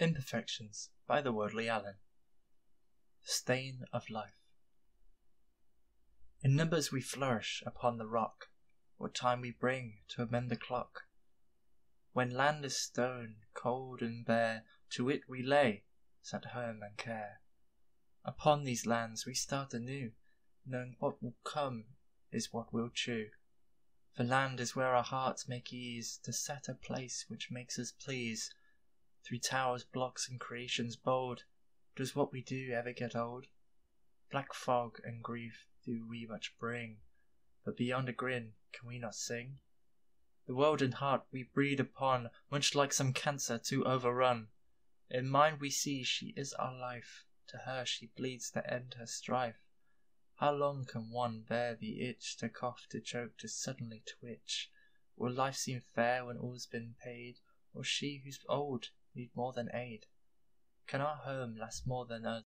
Imperfections by the Worldly Alan Stain of Life In numbers we flourish upon the rock What time we bring to amend the clock. When land is stone, cold and bare, To it we lay sad home and care. Upon these lands we start anew, Knowing what will come is what we'll chew. For land is where our hearts make ease To set a place which makes us please. Through towers, blocks, and creations bold, Does what we do ever get old? Black fog and grief do we much bring, But beyond a grin can we not sing? The world and heart we breed upon Much like some cancer to overrun. In mind we see she is our life, To her she bleeds to end her strife. How long can one bear the itch To cough, to choke, to suddenly twitch? Will life seem fair when all's been paid, Or she who's old need more than aid? Can our home last more than us?